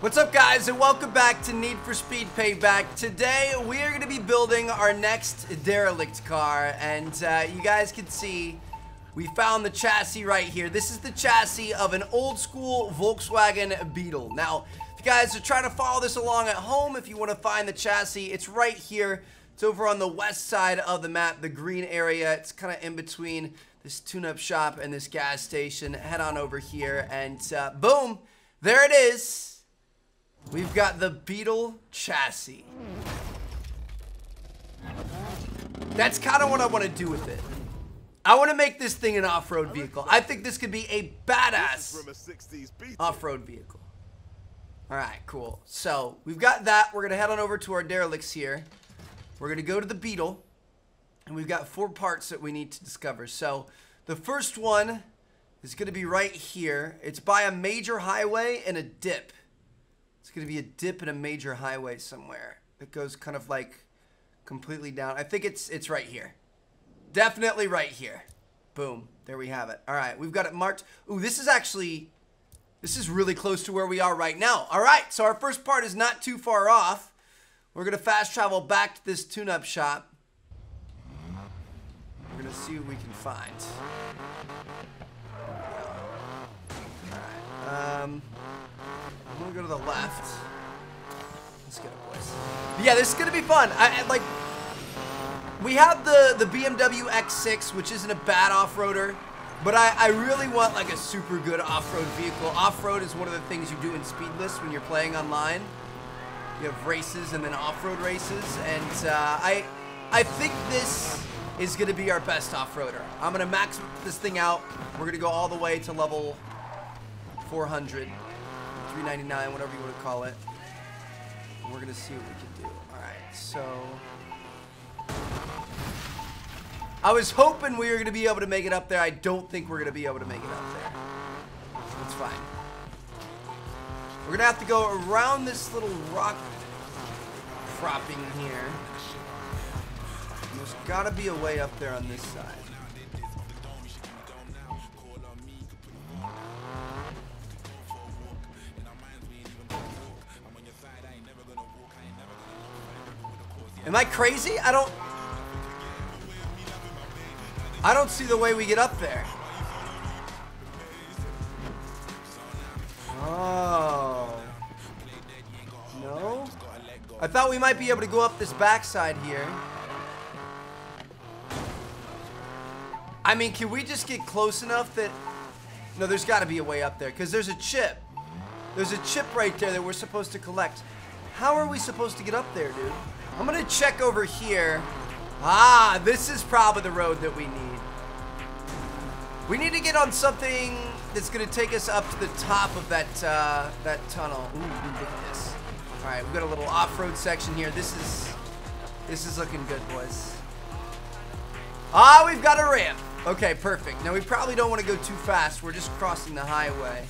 What's up guys and welcome back to Need for Speed Payback. Today we are going to be building our next derelict car and uh, you guys can see we found the chassis right here. This is the chassis of an old school Volkswagen Beetle. Now if you guys are trying to follow this along at home, if you want to find the chassis, it's right here. It's over on the west side of the map, the green area. It's kind of in between this tune-up shop and this gas station. Head on over here and uh, boom, there it is. We've got the Beetle chassis. That's kind of what I want to do with it. I want to make this thing an off-road vehicle. I think this could be a badass off-road vehicle. All right, cool. So we've got that. We're going to head on over to our derelicts here. We're going to go to the Beetle. And we've got four parts that we need to discover. So the first one is going to be right here. It's by a major highway and a dip. It's going to be a dip in a major highway somewhere. It goes kind of like completely down. I think it's it's right here. Definitely right here. Boom. There we have it. All right, we've got it marked. Ooh, this is actually, this is really close to where we are right now. All right, so our first part is not too far off. We're going to fast travel back to this tune-up shop. We're going to see what we can find. Right. Um... Go to the left. Let's get it, boys. Yeah, this is gonna be fun. I, I like. We have the the BMW X6, which isn't a bad off-roader, but I, I really want like a super good off-road vehicle. Off-road is one of the things you do in Speedlists when you're playing online. You have races and then off-road races, and uh, I I think this is gonna be our best off-roader. I'm gonna max this thing out. We're gonna go all the way to level 400. 399 whatever you want to call it. And we're going to see what we can do. Alright, so... I was hoping we were going to be able to make it up there. I don't think we're going to be able to make it up there. That's fine. We're going to have to go around this little rock cropping here. There's got to be a way up there on this side. Am I crazy? I don't... I don't see the way we get up there. Oh. No? I thought we might be able to go up this backside here. I mean, can we just get close enough that... No, there's got to be a way up there, because there's a chip. There's a chip right there that we're supposed to collect. How are we supposed to get up there, dude? I'm gonna check over here. Ah, this is probably the road that we need. We need to get on something that's gonna take us up to the top of that uh, that tunnel. Ooh, look at this. All right, we've got a little off-road section here. This is this is looking good, boys. Ah, we've got a ramp. Okay, perfect. Now we probably don't want to go too fast. We're just crossing the highway.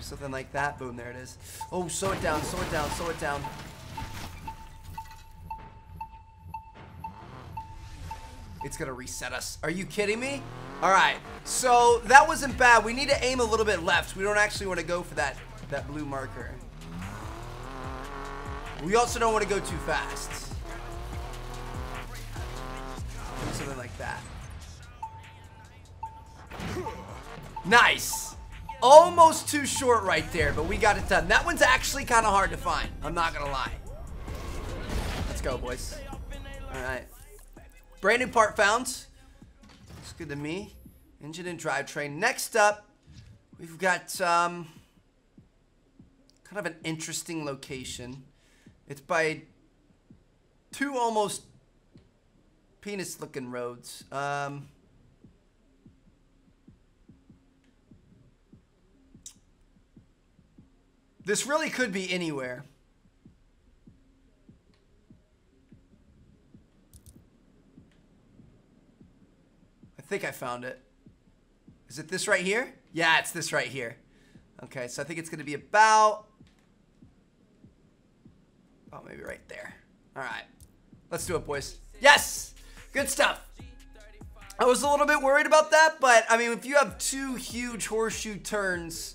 Something like that. Boom, there it is. Oh, slow it down, slow it down, slow it down. It's gonna reset us. Are you kidding me? All right, so that wasn't bad. We need to aim a little bit left. We don't actually want to go for that, that blue marker. We also don't want to go too fast. Something like that. Nice. Almost too short right there, but we got it done. That one's actually kind of hard to find. I'm not to lie. Let's go, boys. All right. Brand new part found. Looks good to me. Engine and drivetrain. Next up, we've got um, kind of an interesting location. It's by two almost penis-looking roads. Um, this really could be anywhere. Think I found it. Is it this right here? Yeah, it's this right here. Okay, so I think it's going to be about... Oh, maybe right there. All right. Let's do it, boys. Yes! Good stuff. I was a little bit worried about that, but, I mean, if you have two huge horseshoe turns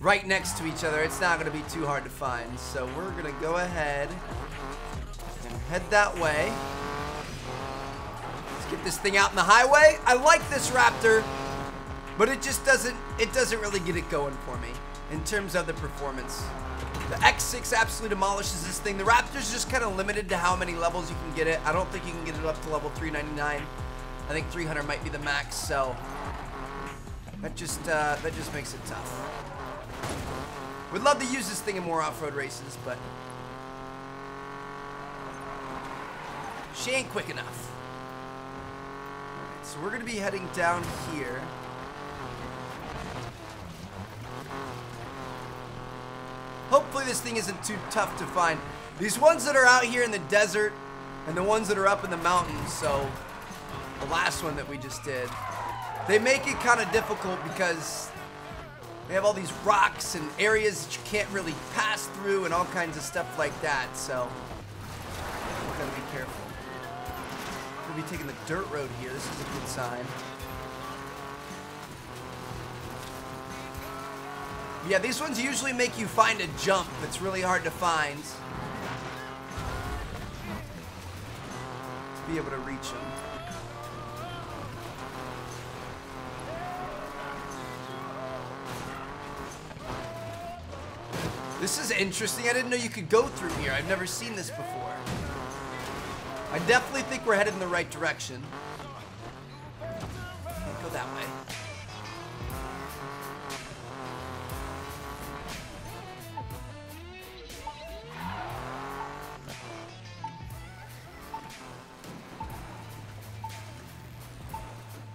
right next to each other, it's not going to be too hard to find. So we're going to go ahead and head that way. Let's get this thing out in the highway. I like this Raptor, but it just doesn't, it doesn't really get it going for me in terms of the performance. The X6 absolutely demolishes this thing. The Raptor's just kind of limited to how many levels you can get it. I don't think you can get it up to level 399. I think 300 might be the max, so that just uh, that just makes it tough. We'd love to use this thing in more off-road races, but she ain't quick enough. So we're gonna be heading down here. Hopefully this thing isn't too tough to find. These ones that are out here in the desert and the ones that are up in the mountains, so the last one that we just did, they make it kind of difficult because they have all these rocks and areas that you can't really pass through and all kinds of stuff like that, so Be taking the dirt road here. This is a good sign. Yeah, these ones usually make you find a jump that's really hard to find. To be able to reach them. This is interesting. I didn't know you could go through here. I've never seen this before. I definitely think we're headed in the right direction. Go that way.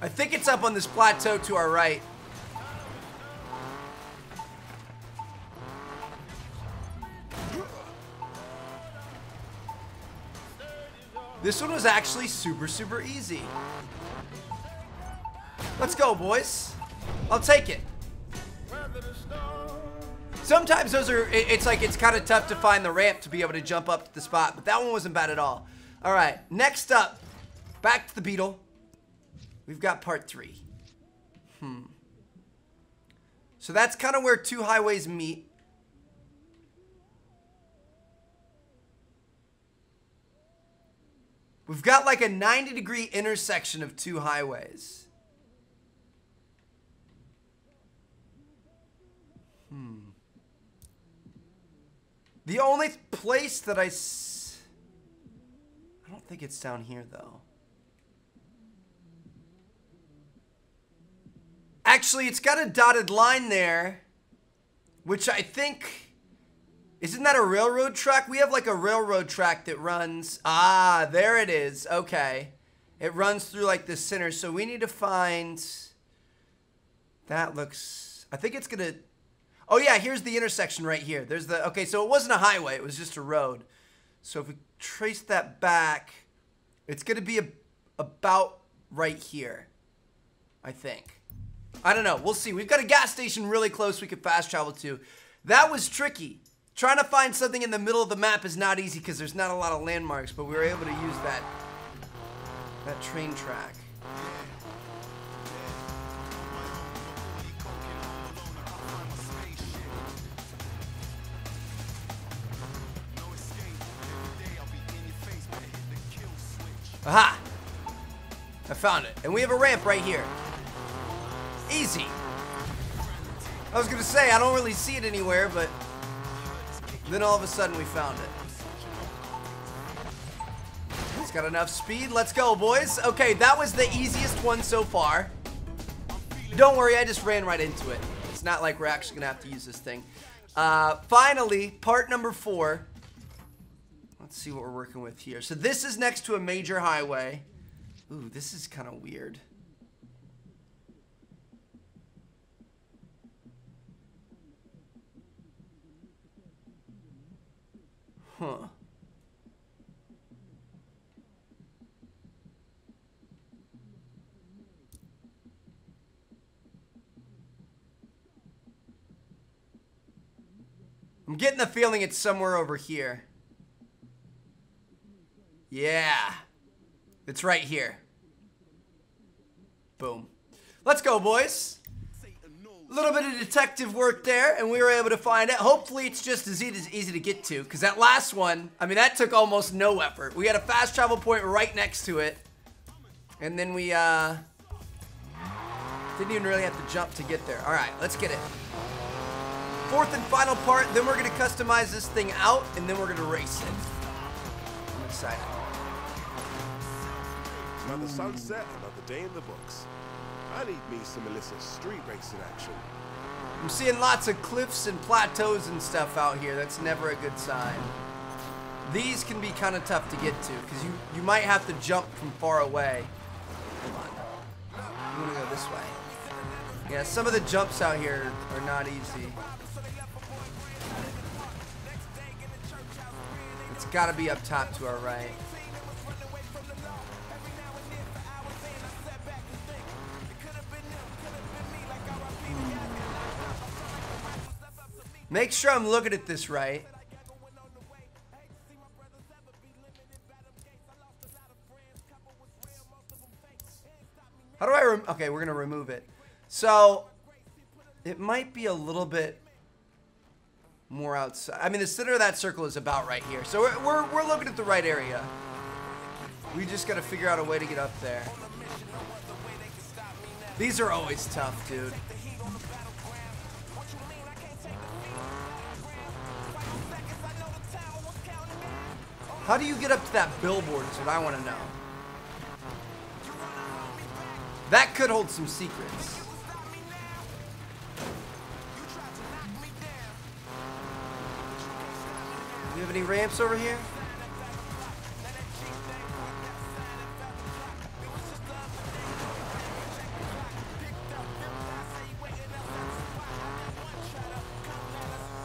I think it's up on this plateau to our right. This one was actually super, super easy. Let's go, boys. I'll take it. Sometimes those are, it's like, it's kind of tough to find the ramp to be able to jump up to the spot, but that one wasn't bad at all. All right, next up, back to the Beetle. We've got part three. Hmm. So that's kind of where two highways meet. We've got like a 90 degree intersection of two highways. Hmm. The only place that I... S I don't think it's down here though. Actually, it's got a dotted line there, which I think isn't that a railroad track? We have like a railroad track that runs. Ah, there it is. Okay. It runs through like the center. So we need to find. That looks. I think it's going to. Oh, yeah. Here's the intersection right here. There's the. Okay. So it wasn't a highway. It was just a road. So if we trace that back, it's going to be a, about right here. I think. I don't know. We'll see. We've got a gas station really close we could fast travel to. That was tricky. Trying to find something in the middle of the map is not easy because there's not a lot of landmarks, but we were able to use that, that train track. Aha! I found it. And we have a ramp right here. Easy. I was gonna say, I don't really see it anywhere, but then all of a sudden we found it. It's got enough speed. Let's go, boys. Okay, that was the easiest one so far. Don't worry, I just ran right into it. It's not like we're actually going to have to use this thing. Uh, finally, part number four. Let's see what we're working with here. So this is next to a major highway. Ooh, this is kind of weird. Huh. I'm getting the feeling it's somewhere over here. Yeah. It's right here. Boom. Let's go, boys. A little bit of detective work there, and we were able to find it. Hopefully, it's just as easy, as easy to get to, because that last one, I mean, that took almost no effort. We had a fast travel point right next to it, and then we, uh, didn't even really have to jump to get there. All right, let's get it. Fourth and final part, then we're gonna customize this thing out, and then we're gonna race it. I'm excited. Another sunset, another day in the books. I need me some Melissa street racing action. I'm seeing lots of cliffs and plateaus and stuff out here. That's never a good sign. These can be kind of tough to get to because you, you might have to jump from far away. Hold on. I'm gonna go this way. Yeah, some of the jumps out here are not easy. It's gotta be up top to our right. Make sure I'm looking at this right. How do I okay, we're gonna remove it. So it might be a little bit more outside. I mean, the center of that circle is about right here. So we're, we're, we're looking at the right area. We just gotta figure out a way to get up there. These are always tough, dude. How do you get up to that billboard is what I want to know. That could hold some secrets. Do you have any ramps over here?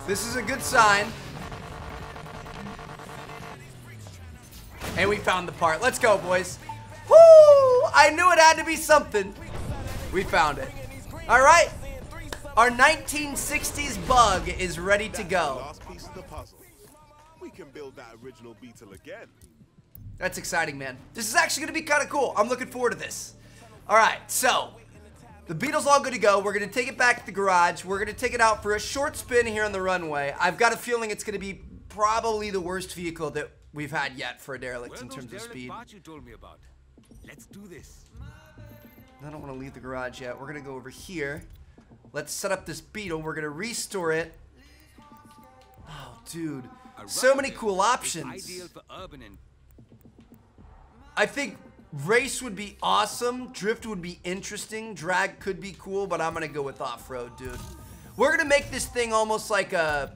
This is a good sign. And we found the part. Let's go, boys. Woo! I knew it had to be something. We found it. All right. Our 1960s bug is ready to go. Last piece of the puzzle. We can build that original Beetle again. That's exciting, man. This is actually going to be kind of cool. I'm looking forward to this. All right, so the Beetle's all good to go. We're going to take it back to the garage. We're going to take it out for a short spin here on the runway. I've got a feeling it's going to be probably the worst vehicle that we've had yet for a derelict in terms of speed. you told me about. Let's do this. I don't want to leave the garage yet. We're going to go over here. Let's set up this Beetle. We're going to restore it. Oh, dude. So many cool options. Ideal for urban and I think race would be awesome. Drift would be interesting. Drag could be cool, but I'm going to go with off-road, dude. We're going to make this thing almost like a...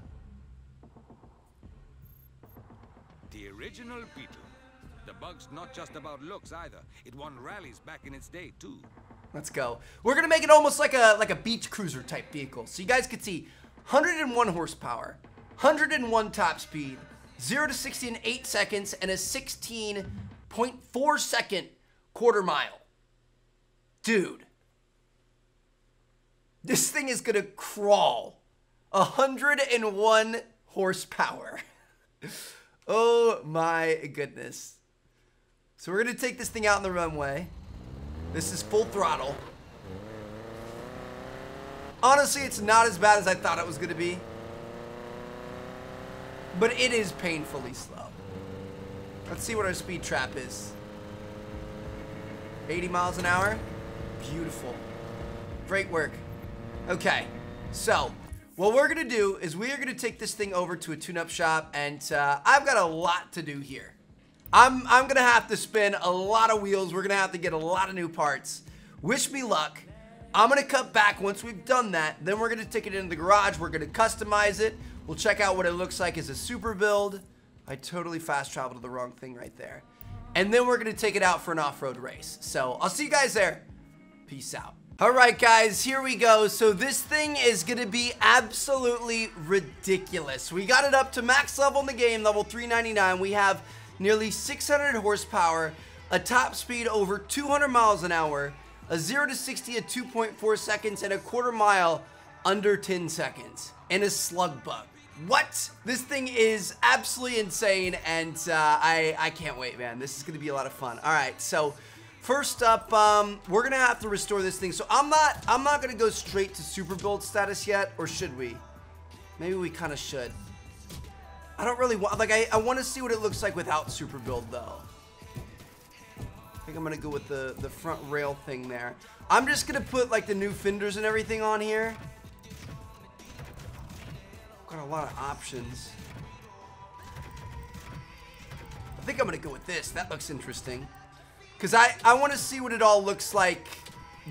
original Beetle. The bug's not just about looks either. It won rallies back in its day too. Let's go. We're gonna make it almost like a like a beach cruiser type vehicle. So you guys could see 101 horsepower, 101 top speed, 0 to 60 in 8 seconds, and a 16.4 second quarter mile. Dude. This thing is gonna crawl. 101 horsepower. oh my goodness. So we're gonna take this thing out in the runway. This is full throttle. Honestly, it's not as bad as I thought it was going to be. But it is painfully slow. Let's see what our speed trap is. 80 miles an hour. Beautiful. Great work. Okay, so what we're to do is we are to take this thing over to a tune-up shop, and uh, I've got a lot to do here. I'm, I'm to have to spin a lot of wheels. We're to have to get a lot of new parts. Wish me luck. I'm to cut back once we've done that. Then we're to take it into the garage. We're to customize it. We'll check out what it looks like as a super build. I totally fast traveled to the wrong thing right there. And then we're to take it out for an off-road race. So I'll see you guys there. Peace out. All right, guys, here we go. So this thing is going to be absolutely ridiculous. We got it up to max level in the game, level 399. We have nearly 600 horsepower, a top speed over 200 miles an hour, a 0 to 60 at 2.4 seconds, and a quarter mile under 10 seconds, and a slug bug. What? This thing is absolutely insane, and uh, I, I can't wait, man. This is going to be a lot of fun. All right, so First up, um, we're gonna have to restore this thing. So I'm not, I'm not gonna go straight to super build status yet, or should we? Maybe we kind of should. I don't really want, like, I, I want to see what it looks like without super build though. I think I'm gonna go with the the front rail thing there. I'm just gonna put like the new fenders and everything on here. Got a lot of options. I think I'm gonna go with this. That looks interesting. Cause I, I want to see what it all looks like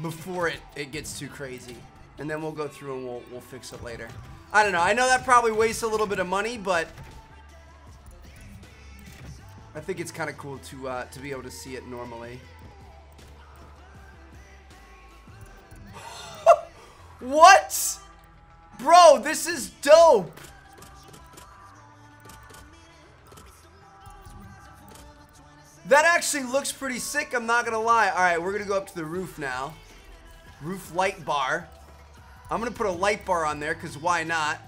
before it, it gets too crazy. And then we'll go through and we'll, we'll fix it later. I don't know. I know that probably wastes a little bit of money, but I think it's kind of cool to uh, to be able to see it normally. what? Bro, this is dope. That actually looks pretty sick, I'm not gonna lie. Alright, we're gonna go up to the roof now. Roof light bar. I'm gonna put a light bar on there, because why not?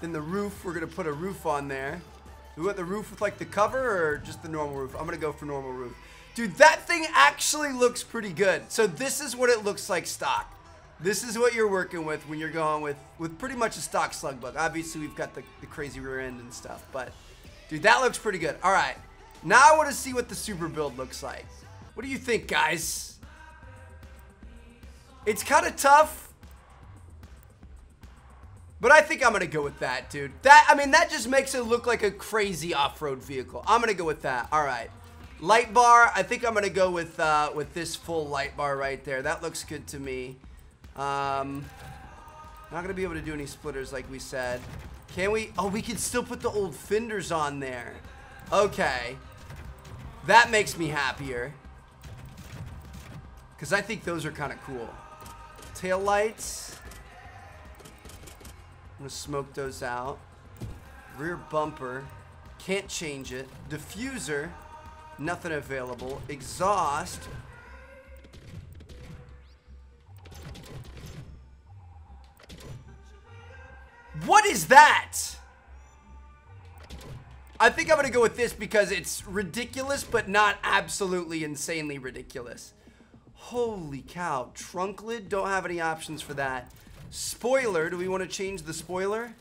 Then the roof, we're gonna put a roof on there. We want the roof with like the cover or just the normal roof? I'm gonna go for normal roof. Dude, that thing actually looks pretty good. So this is what it looks like stock. This is what you're working with when you're going with, with pretty much a stock slug bug. Obviously, we've got the, the crazy rear end and stuff, but dude, that looks pretty good. All right, now I want to see what the super build looks like. What do you think, guys? It's kind of tough. But I think I'm going to go with that, dude. That I mean, that just makes it look like a crazy off-road vehicle. I'm going to go with that. All right. Light bar, I think I'm going to go with uh, with this full light bar right there. That looks good to me. Um, not going to be able to do any splitters like we said. Can we? Oh, we can still put the old fenders on there. Okay. That makes me happier. Because I think those are kind of cool. Tail lights. I'm going to smoke those out. Rear bumper. Can't change it. Diffuser. Nothing available. Exhaust. What is that? I think I'm to go with this because it's ridiculous, but not absolutely insanely ridiculous. Holy cow. Trunk lid? Don't have any options for that. Spoiler. Do we want to change the spoiler?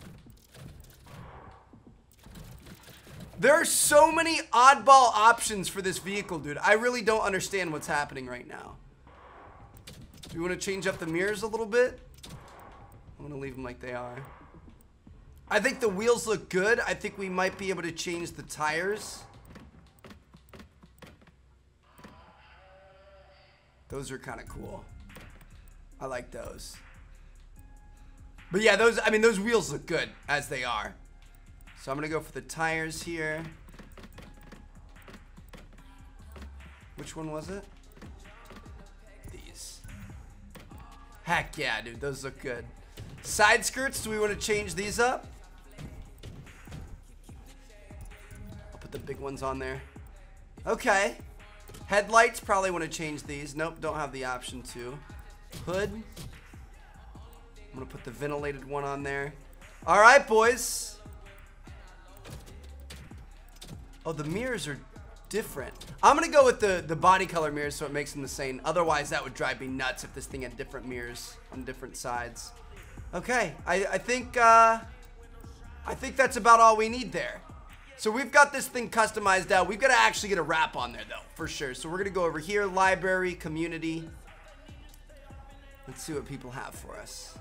There are so many oddball options for this vehicle, dude. I really don't understand what's happening right now. Do we want to change up the mirrors a little bit? I'm going to leave them like they are. I think the wheels look good. I think we might be able to change the tires. Those are kind of cool. I like those. But yeah, those, I mean, those wheels look good as they are. So I'm going to go for the tires here. Which one was it? These. Heck yeah, dude. Those look good. Side skirts, do we want to change these up? Put the big ones on there. Okay. Headlights, probably want to change these. Nope, don't have the option to. Hood. I'm going to put the ventilated one on there. All right, boys. Oh, the mirrors are different. I'm going to go with the, the body color mirrors so it makes them the same. Otherwise, that would drive me nuts if this thing had different mirrors on different sides. Okay, I, I think, uh, I think that's about all we need there. So we've got this thing customized out. We've got to actually get a wrap on there, though, for sure. So we're going to go over here, library, community. Let's see what people have for us.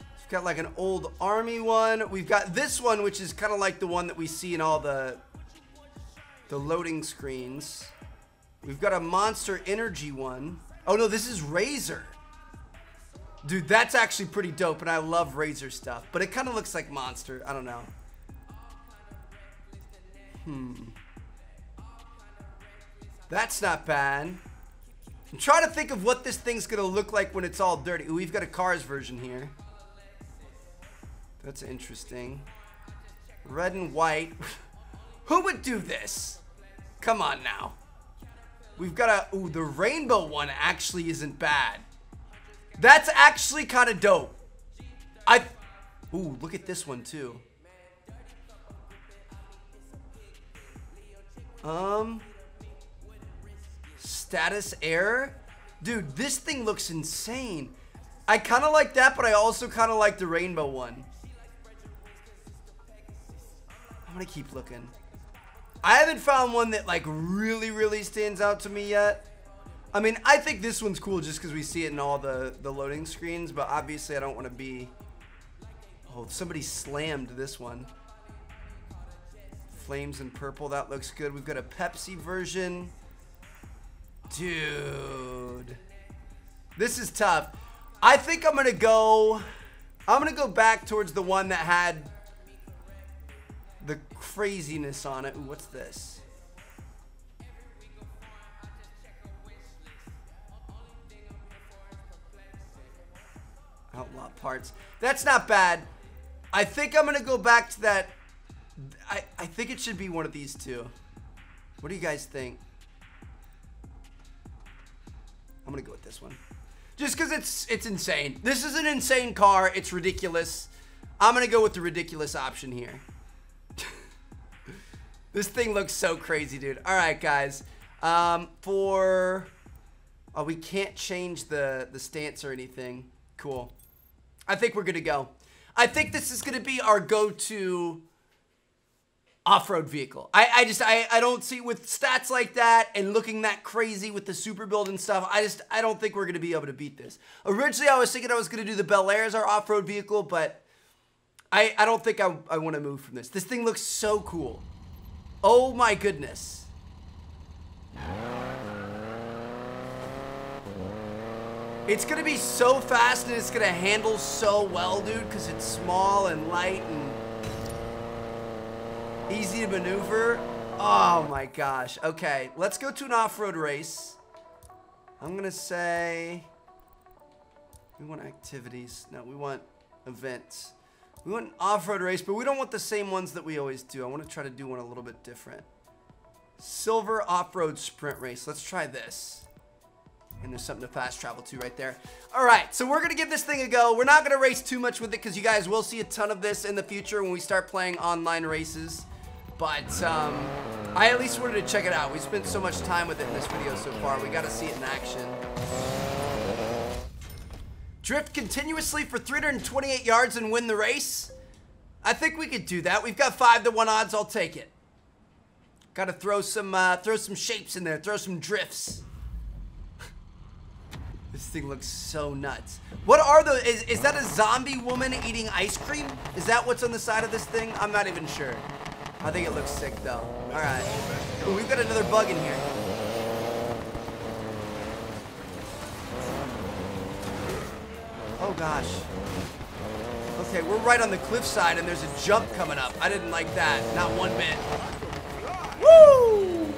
We've got like an old army one. We've got this one, which is kind of like the one that we see in all the, the loading screens. We've got a Monster Energy one. Oh, no, this is Razer. Dude, that's actually pretty dope, and I love Razer stuff. But it kind of looks like Monster. I don't know. Hmm. That's not bad. I'm trying to think of what this thing's to look like when it's all dirty. Ooh, we've got a Cars version here. That's interesting. Red and white. Who would do this? Come on now. We've got a... Ooh, the rainbow one actually isn't bad. That's actually kind of dope. I... Ooh, look at this one too. Um, Status error? Dude, this thing looks insane. I kind of like that, but I also kind of like the rainbow one. I'm gonna keep looking. I haven't found one that like really, really stands out to me yet. I mean, I think this one's cool just because we see it in all the, the loading screens, but obviously I don't want to be... Oh, somebody slammed this one. Flames in purple, that looks good. We've got a Pepsi version. Dude. This is tough. I think I'm going to go... I'm going to go back towards the one that had the craziness on it. Ooh, what's this? Outlaw parts. That's not bad. I think I'm going to go back to that. I, I think it should be one of these two. What do you guys think? I'm to go with this one. Just because it's, it's insane. This is an insane car. It's ridiculous. I'm to go with the ridiculous option here. this thing looks so crazy, dude. All right, guys. Um, for... Oh, we can't change the, the stance or anything. Cool. I think we're gonna go. I think this is to be our go-to off-road vehicle. I, I just, I, I don't see with stats like that and looking that crazy with the super build and stuff, I just, I don't think we're going to be able to beat this. Originally, I was thinking I was going to do the Bel Air as our off-road vehicle, but I, I don't think I, I want to move from this. This thing looks so cool. Oh my goodness. It's to be so fast and it's to handle so well, dude, because it's small and light and easy to maneuver. Oh my gosh. Okay, let's go to an off-road race. I'm to say... We want activities. No, we want events. We want an off-road race, but we don't want the same ones that we always do. I want to try to do one a little bit different. Silver off-road sprint race. Let's try this. And there's something to fast travel to right there. All right, so we're going to give this thing a go. We're not going to race too much with it because you guys will see a ton of this in the future when we start playing online races. But um, I at least wanted to check it out. We spent so much time with it in this video so far. We got to see it in action. Drift continuously for 328 yards and win the race? I think we could do that. We've got 5 to 1 odds. I'll take it. Got to throw some uh, throw some shapes in there. Throw some drifts. This thing looks so nuts. What are the, is, is that a zombie woman eating ice cream? Is that what's on the side of this thing? I'm not even sure. I think it looks sick though. All right. Ooh, we've got another bug in here. Oh gosh. Okay, we're right on the cliffside and there's a jump coming up. I didn't like that, not one bit. Woo!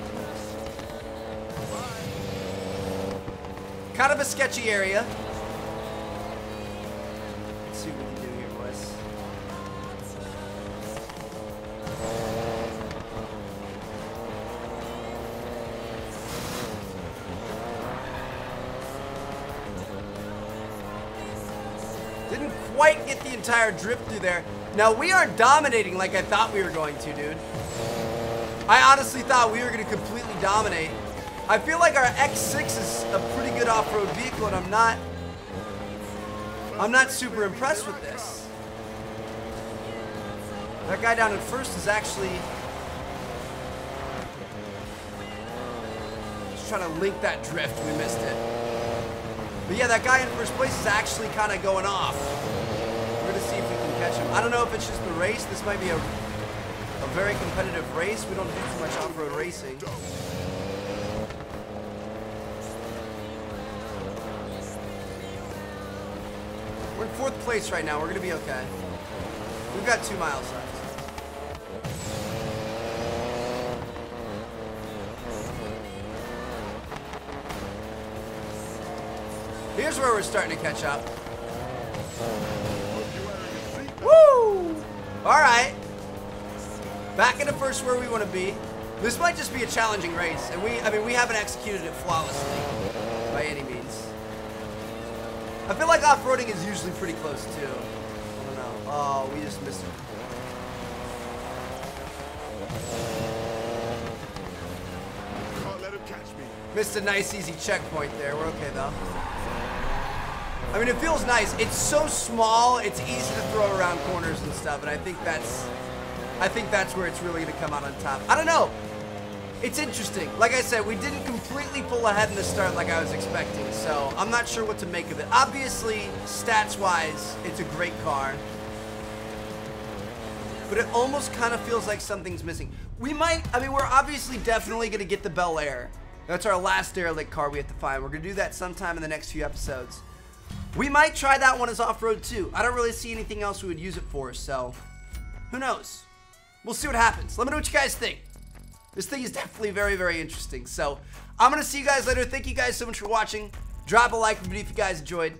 Kind of a sketchy area. Quite get the entire drift through there. Now, we aren't dominating like I thought we were going to, dude. I honestly thought we were going to completely dominate. I feel like our X6 is a pretty good off-road vehicle, and I'm not... I'm not super impressed with this. That guy down in first is actually... Just trying to link that drift. We missed it. But yeah, that guy in first place is actually kind of going off. We're going to see if we can catch him. I don't know if it's just the race. This might be a, a very competitive race. We don't do too much off-road racing. We're in fourth place right now. We're going to be okay. We've got two miles left. Here's where we're starting to catch up. Woo! All right. Back in the first where we want to be. This might just be a challenging race, and we, I mean, we haven't executed it flawlessly by any means. I feel like off-roading is usually pretty close too. I don't know. Oh, we just missed it. Can't let him Catch me. Missed a nice easy checkpoint there. We're okay though. I mean, it feels nice. It's so small. It's easy to throw around corners and stuff, and I think that's, I think that's where it's really gonna come out on top. I don't know. It's interesting. Like I said, we didn't completely pull ahead in the start like I was expecting, so I'm not sure what to make of it. Obviously, stats-wise, it's a great car. But it almost kind of feels like something's missing. We might, I mean, we're obviously definitely to get the Bel Air. That's our last derelict car we have to find. We're to do that sometime in the next few episodes. We might try that one as off-road too. I don't really see anything else we would use it for, so who knows? We'll see what happens. Let me know what you guys think. This thing is definitely very, very interesting. So I'm going to see you guys later. Thank you guys so much for watching. Drop a like if you guys enjoyed.